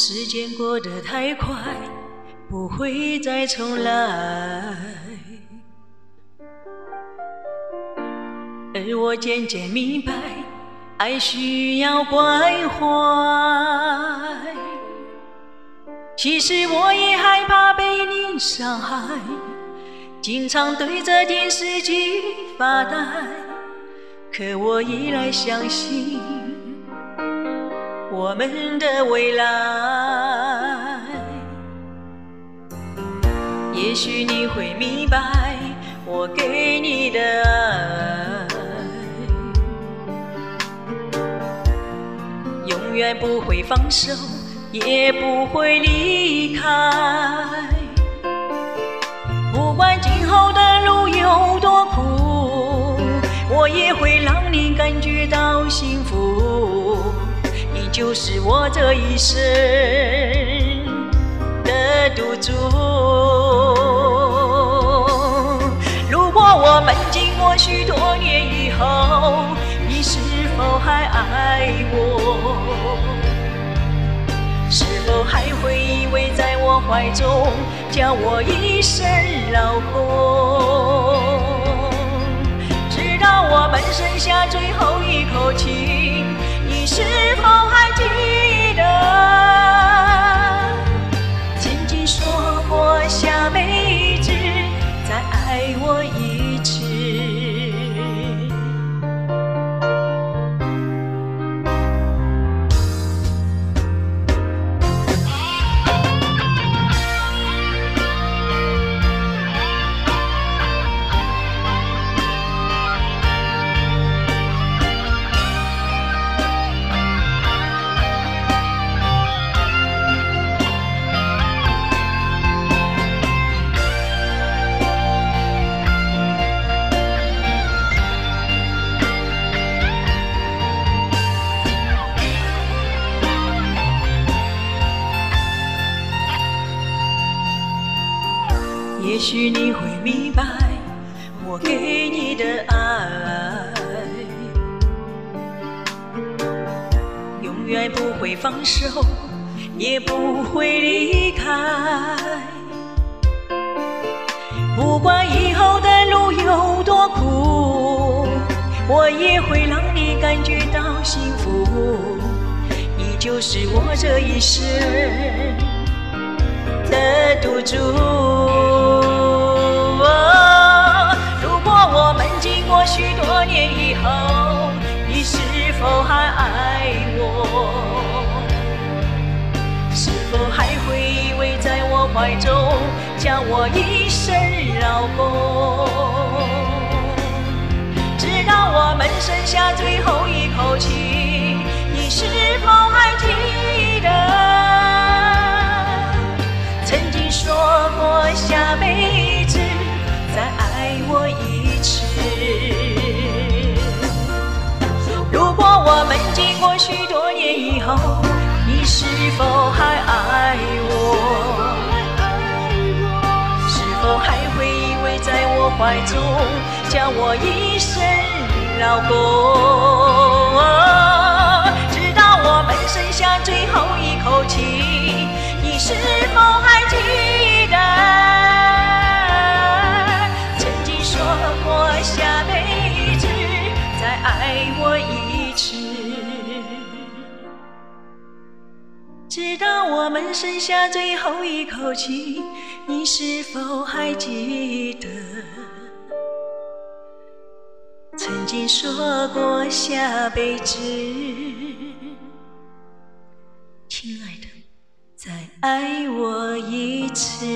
时间过得太快，不会再重来。而我渐渐明白，爱需要关怀。其实我也害怕被你伤害，经常对着电视机发呆。可我依然相信。我们的未来，也许你会明白我给你的爱，永远不会放手，也不会离开。不管今后的路有多苦，就是我这一生的赌注。如果我们经过许多年以后，你是否还爱我？是否还会依偎在我怀中，叫我一声老公？直到我们剩下最后一口气，也许你会明白，我给你的爱，永远不会放手，也不会离开。不管以后的路有多苦，我也会让你感觉到幸福。你就是我这一生的赌注。许多年以后，你是否还爱我？是否还会依偎在我怀中，叫我一声老公？直到我们剩下最后一口气，你是否还记得曾经说过下辈子再爱我一次？许多年以后，你是否还爱我？是否还会依偎在我怀中，叫我一声老公？直到我们剩下最后一口气，你是否还记得曾经说过下辈子再爱我一次？直到我们剩下最后一口气，你是否还记得曾经说过下辈子，亲爱的，再爱我一次？